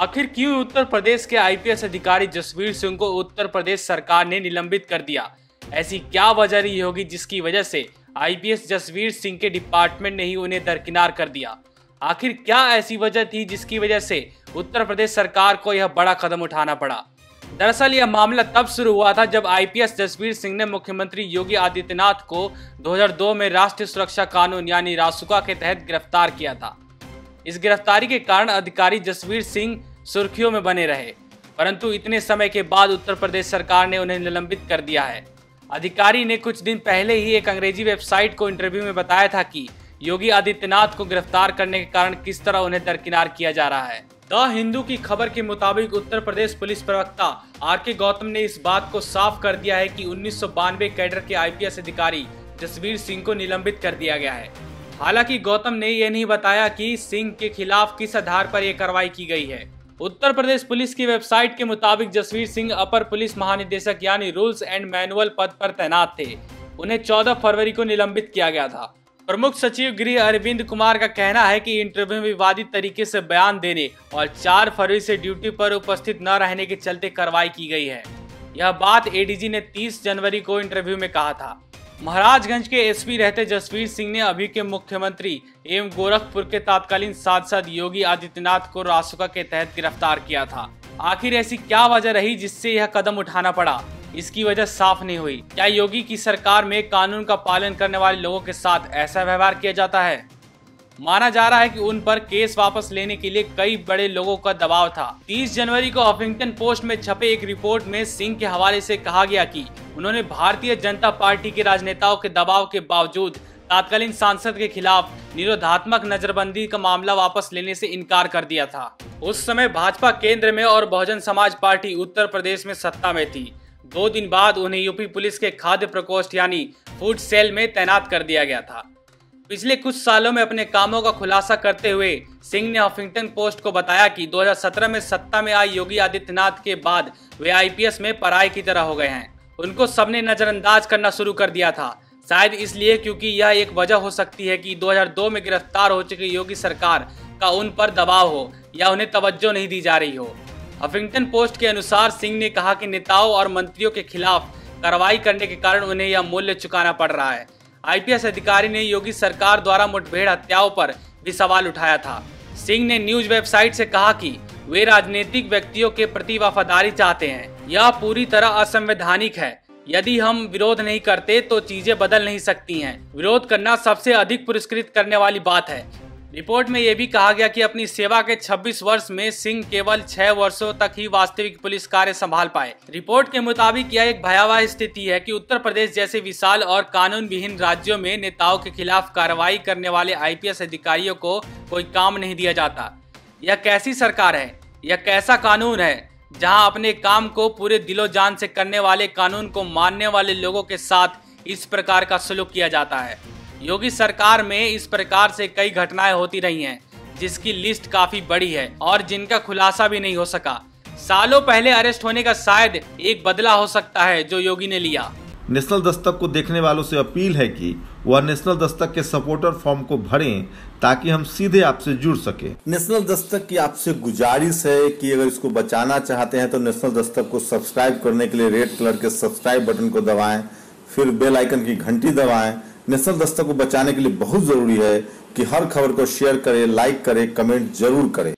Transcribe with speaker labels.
Speaker 1: आखिर क्यों उत्तर प्रदेश के आईपीएस अधिकारी जसवीर सिंह को उत्तर प्रदेश सरकार ने निलंबित कर दिया? ऐसी क्या वजह रही होगी जिसकी वजह से आईपीएस जसवीर सिंह के डिपार्टमेंट ने ही उन्हें दरकिनार कर दिया? आखिर क्या ऐसी वजह थी जिसकी वजह से उत्तर प्रदेश सरकार को यह बड़ा कदम उठाना पड़ा? दरअसल यह मामला तब शुरू हुआ था जब आईपीएस जसवीर सिंह ने मुख्यमंत्री योगी आदित्यनाथ को 2002 में राष्ट्रीय सुरक्षा कानून यानी रासुका के तहत गिरफ़्तार किया था। इस गिरफ्तारी के कारण अधिकारी जसवीर सिंह सुर्खियों में बने रहे। परंतु इतने समय के बाद उत्तर प्रदेश सरकार ने उन्हें निलंबित कर दिया है। अधिकारी ने कुछ दिन पहले ही एक अंग्रेज़ी वेबसाइट को इंटरव्यू में बताया था कि योगी आदित्यनाथ को गिरफ़्तार करने के कारण किस तरह उन्हें दरकिनार किया जा रहा है। द हिंदू की खबर के मुताबिक उत्तर प्रदेश पुलिस प्रवक्ता आर के गौतम ने इस बात को साफ़ कर दिया है कि उन्नीस सौ बानवे कैडर के आईपीएस अधिकारी जसवीर सिंह को निलंबित कर दिया गया है। हालाँकि गौतम ने यह नहीं बताया कि सिंह के खिलाफ किस आधार पर यह कार्रवाई की गई है। उत्तर प्रदेश पुलिस की वेबसाइट के मुताबिक जसवीर सिंह अपर पुलिस महानिदेशक यानी रूल्स एंड मैनुअल पद पर तैनात थे। उन्हें 14 फरवरी को निलंबित किया गया था। प्रमुख सचिव गृह अरविंद कुमार का कहना है कि इंटरव्यू में विवादित तरीके से बयान देने और 4 फरवरी से ड्यूटी पर उपस्थित न रहने के चलते कार्रवाई की गई है। यह बात एडीजी ने 30 जनवरी को इंटरव्यू में कहा था। महाराजगंज के एसपी रहते जसवीर सिंह ने अभी के मुख्यमंत्री एवं गोरखपुर के तत्कालीन सांसद योगी आदित्यनाथ को रासुका के तहत गिरफ़्तार किया था। आखिर ऐसी क्या वजह रही जिससे यह कदम उठाना पड़ा? इसकी वजह साफ़ नहीं हुई। क्या योगी की सरकार में कानून का पालन करने वाले लोगों के साथ ऐसा व्यवहार किया जाता है? माना जा रहा है कि उन पर केस वापस लेने के लिए कई बड़े लोगों का दबाव था। 30 जनवरी को हफिंगटन पोस्ट में छपे एक रिपोर्ट में सिंह के हवाले से कहा गया कि उन्होंने भारतीय जनता पार्टी के राजनेताओं के दबाव के बावजूद तत्कालीन सांसद के खिलाफ निरोधात्मक नजरबंदी का मामला वापस लेने से इनकार कर दिया था। उस समय भाजपा केंद्र में और बहुजन समाज पार्टी उत्तर प्रदेश में सत्ता में थी। दो दिन बाद उन्हें यूपी पुलिस के खाद्य प्रकोष्ठ यानी फ़ूड सेल में तैनात कर दिया गया था। पिछले कुछ सालों में अपने कामों का खुलासा करते हुए सिंह ने हॉफिंगटन पोस्ट को बताया कि 2017 में सत्ता में आई योगी आदित्यनाथ के बाद वे आईपीएस में पराई की तरह हो गए हैं। उनको सबने नजरअंदाज करना शुरू कर दिया था। शायद इसलिए क्योंकि यह एक वजह हो सकती है कि 2002 में गिरफ़्तार हो चुकी योगी सरकार का उन पर दबाव हो या उन्हें तवज्जो नहीं दी जा रही हो। हफिंगटन पोस्ट के अनुसार सिंह ने कहा कि नेताओं और मंत्रियों के खिलाफ कार्रवाई करने के कारण उन्हें यह मूल्य चुकाना पड़ रहा है। आईपीएस अधिकारी ने योगी सरकार द्वारा मुठभेड़ हत्याओं पर भी सवाल उठाया था। सिंह ने न्यूज़ वेबसाइट से कहा कि वे राजनीतिक व्यक्तियों के प्रति वफादारी चाहते हैं। यह पूरी तरह असंवैधानिक है। यदि हम विरोध नहीं करते तो चीज़ें बदल नहीं सकती हैं। विरोध करना सबसे अधिक पुरस्कृत करने वाली बात है। रिपोर्ट में यह भी कहा गया कि अपनी सेवा के 26 वर्ष में सिंह केवल 6 वर्षों तक ही वास्तविक पुलिस कार्य संभाल पाए। रिपोर्ट के मुताबिक यह एक भयावह स्थिति है कि उत्तर प्रदेश जैसे विशाल और कानून विहीन राज्यों में नेताओं के खिलाफ कार्रवाई करने वाले आईपीएस अधिकारियों को कोई काम नहीं दिया जाता। यह कैसी सरकार है? यह कैसा कानून है जहाँ अपने काम को पूरे दिलो जान से करने वाले कानून को मानने वाले लोगों के साथ इस प्रकार का सलूक किया जाता है? योगी सरकार में इस प्रकार से कई घटनाएँ होती रही हैं जिसकी लिस्ट काफ़ी बड़ी है और जिनका खुलासा भी नहीं हो सका। सालों पहले अरेस्ट होने का शायद एक बदला हो सकता है जो योगी ने लिया।
Speaker 2: नेशनल दस्तक को देखने वालों से अपील है कि वह नेशनल दस्तक के सपोर्टर फॉर्म को भरें ताकि हम सीधे आपसे जुड़ सके।
Speaker 3: नेशनल दस्तक की आपसे गुजारिश है कि अगर इसको बचाना चाहते हैं तो नेशनल दस्तक को सब्सक्राइब करने के लिए रेड कलर के सब्सक्राइब बटन को दबाएँ फिर बेल आइकन की घंटी दबाएँ नेशनल दस्तक को बचाने के लिए बहुत ज़रूरी है कि हर खबर को शेयर करें लाइक करें कमेंट ज़रूर करें।